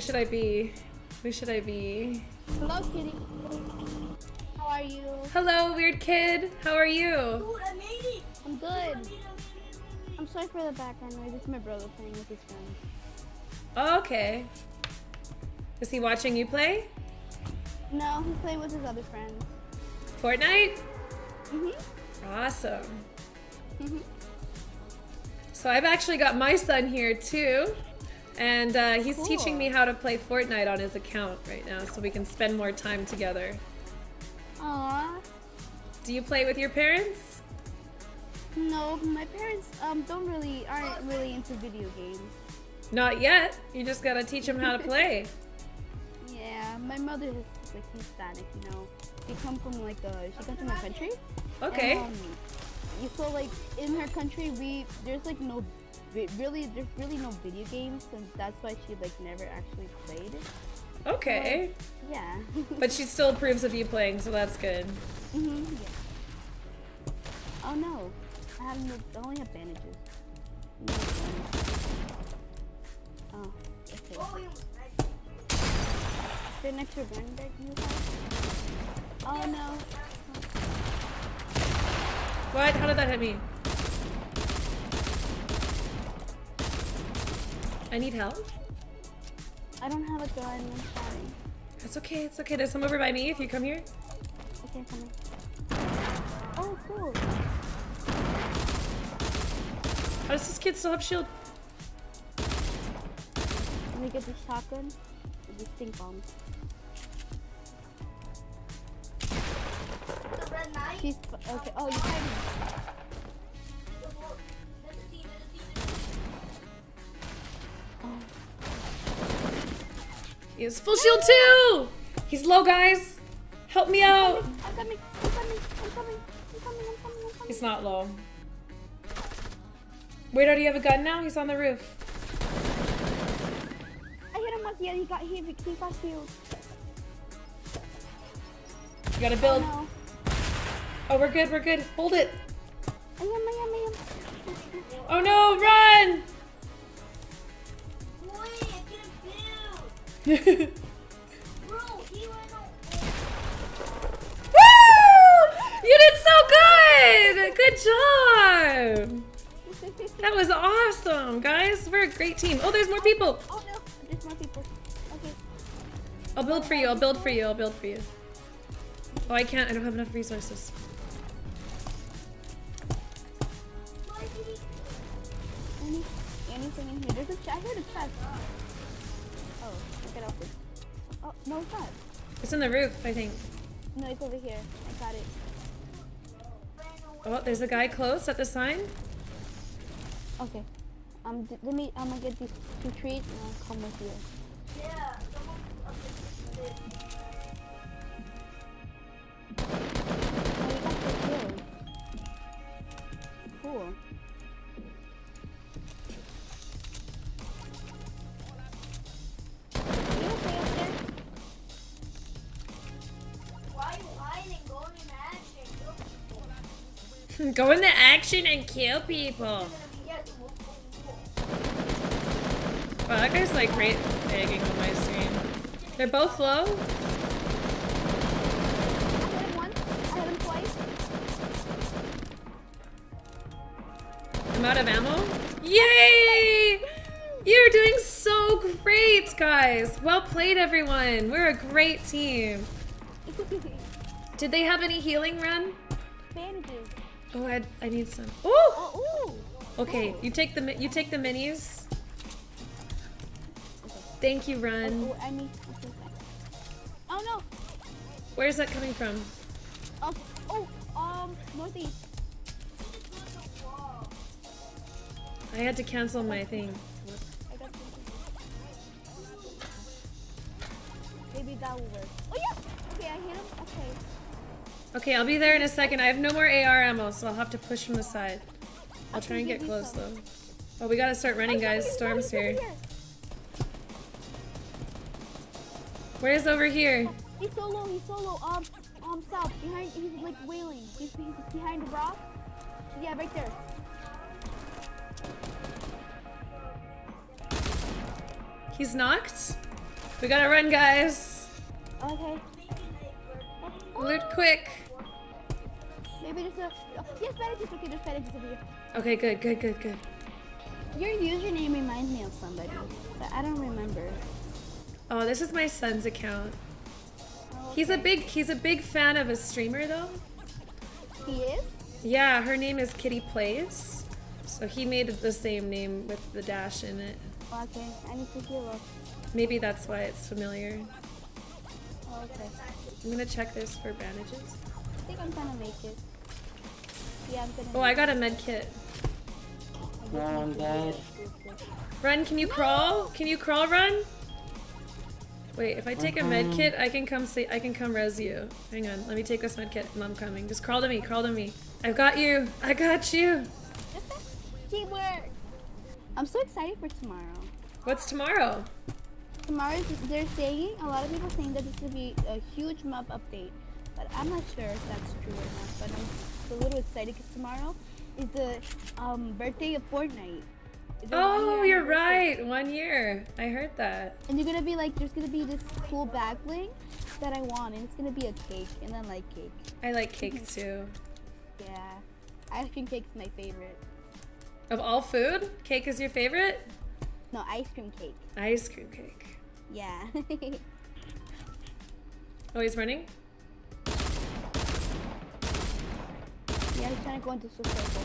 Who should I be? Who should I be? Hello, kitty. How are you? Hello, weird kid. How are you? Dude, I made it. I'm good. I'm sorry for the background noise. It's my brother playing with his friends. Oh, okay. Is he watching you play? No, he's playing with his other friends. Fortnite? Mm hmm Awesome. Mhm. So I've actually got my son here too. And uh, he's Cool. teaching me how to play Fortnite on his account right now so we can spend more time together. Aww. Do you play with your parents? No, my parents um don't really aren't really into video games. Not yet. You just gotta teach them how to play. Yeah, my mother is like Hispanic, you know. She come from like uh she comes from a country. Okay. And, um, you so like in her country we there's like no really there's really no video games and that's why she like never actually played. Okay. Yeah. But she still approves of you playing, so that's good. hmm yeah. Oh no, I have no. I only have bandages. No. Oh, okay. Oh. Is there an extra you have? Oh no. What? How did that hit me? I need help. I don't have a gun. I'm sorry. It's okay, it's okay. There's some over by me if you come here. Okay, coming. Oh, cool. How does this kid still have shield? Let me get the shotgun. with The stink bombs. The red knight. She's okay. Oh, you're hiding. He has full shield too! He's low, guys! Help me out! I'm coming. I'm coming. I'm coming. I'm coming. I'm coming. I'm coming. He's not low. Wait, do you have a gun now? He's on the roof. I hit him once. Yeah, he got he, he got healed. You gotta Oh build. no. Oh, we're good, we're good. Hold it. I am. I am. I am. Oh no, run! You did so good! Good job! That was awesome, guys. We're a great team. Oh, there's more people. Oh no, there's more people. Okay. I'll build for you. I'll build for you. I'll build for you. Oh, I can't. I don't have enough resources. Why did he? Any, anything in here? There's a chest. I heard a chest. Off it. Oh no, it's not. It's in the roof, I think. No, it's over here. I got it. Oh, there's a guy close at the sign. Okay. Um, let me. I'm gonna get these two trees and I'll come with you. Yeah, someone up there. You got the kills. Cool. Go. Into action and kill people. Wow, that guy's like right begging on my screen. They're both low. I hit him once. I hit him twice. I'm out of ammo. Yay! You're doing so great, guys. Well played, everyone. We're a great team. Did they have any healing run? Bandages. Oh, I, I need some. Oh! Oh, ooh. Okay, you take the you take the minis. Thank you, Run. Oh, I need. okay, thanks. Oh no. Where's that coming from? Oh, oh, um, northeast. I had to cancel my thing. I got something. Maybe that will work. Okay, I'll be there in a second. I have no more AR ammo, so I'll have to push from the side. I'll try and get close though. Oh, we gotta start running, guys. Storm's here. Where's over here? He's solo. He's solo. Um, um, south behind. He's like wailing. He's, he's behind the rock. Yeah, right there. He's knocked. We gotta run, guys. Okay. Loot quick. Maybe. Oh, yes, bandages. Okay, there's bandages over here. Okay, good, good, good, good. Your username reminds me of somebody, but I don't remember. Oh, this is my son's account. Oh, he's a big he's a big fan of a streamer though. He is? Yeah, her name is Kitty Plays. So he made the same name with the dash in it. Okay, I need to heal up. Maybe that's why it's familiar. Oh, okay. I'm gonna check this for bandages. I think I'm gonna make it. Yeah, I'm gonna. Oh, I got a med kit. No, I'm dead. Run, can you crawl? Can you crawl, run? Wait, if I take a med mm-hmm. kit, I can come say I can come res you. Hang on, let me take this med kit and I'm coming. Just crawl to me, crawl to me. I've got you. I got you. Teamwork! I'm so excited for tomorrow. What's tomorrow? Tomorrow, is- they're saying, a lot of people saying that this will be a huge map update. But I'm not sure if that's true or not. But I'm a little excited because tomorrow is the um, birthday of Fortnite. Oh, you're right. One year. I heard that. And you're gonna be like, there's gonna be this cool back bling that I want, and it's gonna be a cake, and I like cake. I like cake too. Yeah, ice cream cake's my favorite. Of all food, cake is your favorite? No, ice cream cake. Ice cream cake. Yeah. Oh, he's running? Yeah, he's trying to go into super circle.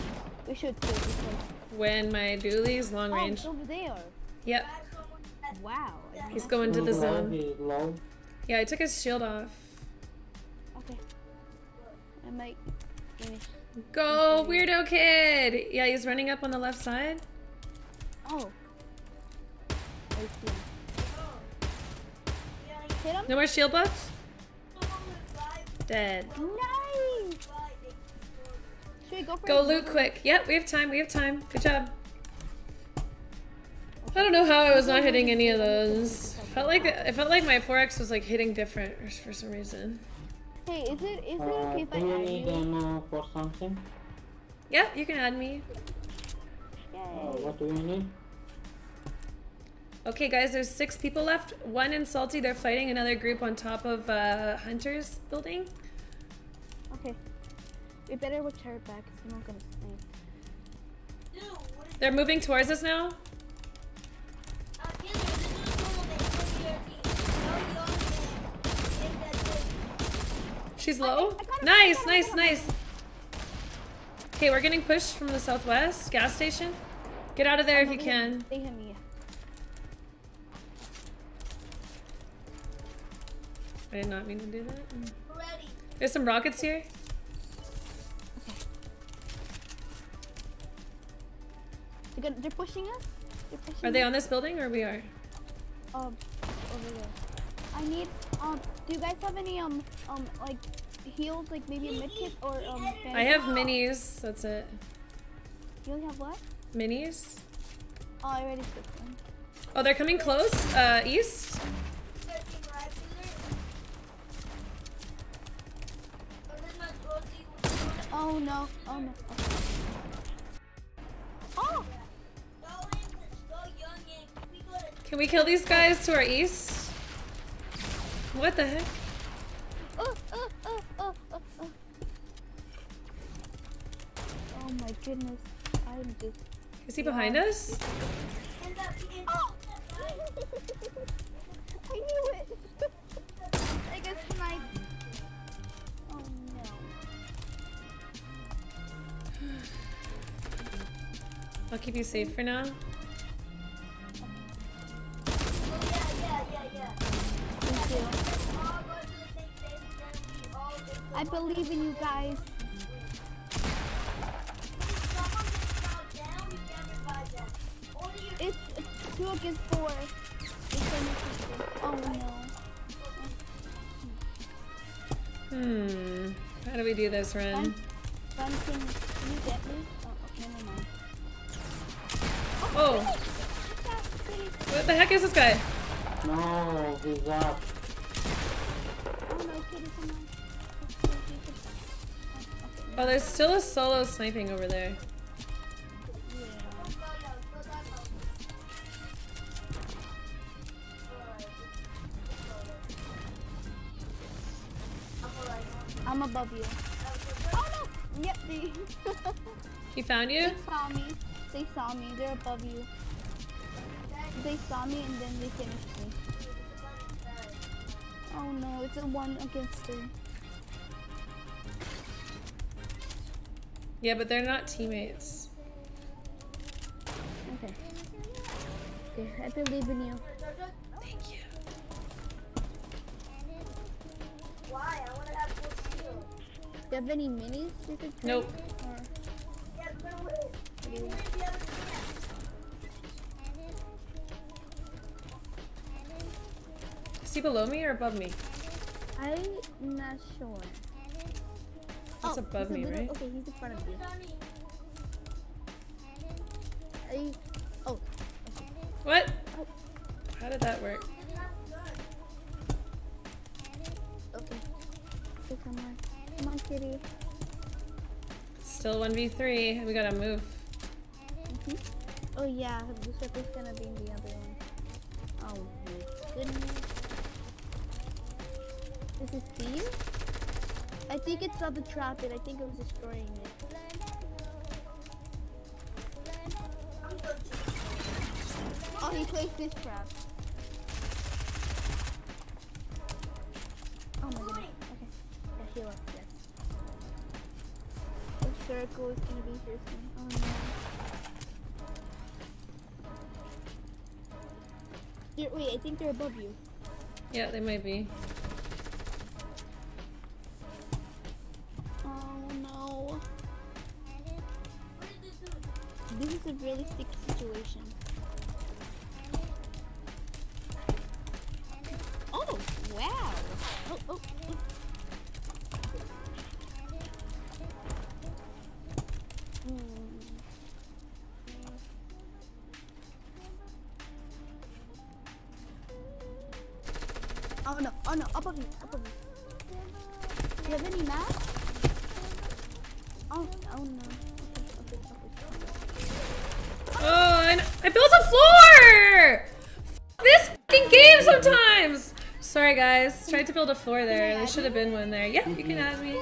We should too. Because... When my dualies long Oh, range. it's over there. Yep, Wow. He's going to the zone. He's. Yeah, I took his shield off. Okay. I might finish. Go, weirdo kid! Yeah, he's running up on the left side. Oh. I see. Hit him. No more shield buffs? Dead. Nice. Should we go for Go it? loot quick. Yep, we have time, we have time. Good job. I don't know how I was not hitting any of those. Felt like it felt like my 4x was like hitting different for some reason. Hey, is it is it Uh, okay if I do you add need you? ammo for something? Yep, you can add me. Uh, what do you need? Okay, guys, there's six people left. One in Salty, they're fighting another group on top of uh, Hunter's building. Okay. We better watch her back because we're not gonna snipe. They're moving towards us now. She's low. I got her, I Nice, got her, I nice, nice. Okay, we're getting pushed from the southwest gas station. Get out of there if you can. They hit me. I did not mean to do that. There's some rockets here. They're, gonna, they're pushing us. They're pushing Are they us. on this building or we are? Um, over there. I need. Um, do you guys have any um um like heals, like maybe a medkit or um? I have minis. That's it. You only have what? Minis. Oh, I already took one. Oh, they're coming close. Uh, east. Oh no! Oh no! Okay. Can we kill these guys to our east? What the heck? Oh! Oh! Oh! Oh! Oh! Oh! Oh my goodness! I'm just. Is he behind us? Oh! I knew it! I got sniped. Oh no. I'll keep you safe for now. I believe in you guys. It's, it's two against four. It's. Oh no. Hmm. How do we do this, Ren? Ren, Ren, can you get me? Oh, okay, never mind. Oh, Yeah, what the heck is this guy? No, he's up. Oh no, kitty, come on. Oh, there's still a solo sniping over there. I'm above you. Oh no! Yep, they. he found you? They saw me. They saw me. They're above you. They saw me and then they finished me. Oh no, it's a one against three. Yeah, but they're not teammates. Okay. Okay, I believe in you. Thank you. Why? I want to have full shield. Do you have any minis you could trade? Nope. Or Yeah, but wait. You need the other hand. Is he below me or above me? I'm not sure. That's Oh, above he's a me, little- right? Okay, he's in front of you. I, oh, What? How did that work? okay. Okay, come on. Come on, kitty. Still 1v3. We gotta move. Mhm. Oh yeah, the circle's gonna be in the other one. Oh my goodness. Is it Steve? I think it saw the trap and I think it was destroying it. Oh, he placed this trap. Oh my goodness. Okay. Yeah, heal up, yes. The circle is gonna be here soon. Oh no. Wait, I think they're above you. Yeah, they might be. This is a really sticky situation. Oh, wow. Oh, oh, oh. Hmm. Oh no, oh no, up of you, up of you. Do you have any math? Oh, oh no. I built a floor! This fucking game sometimes! Sorry guys, tried to build a floor there. There should have been one there. Yeah, you can add me.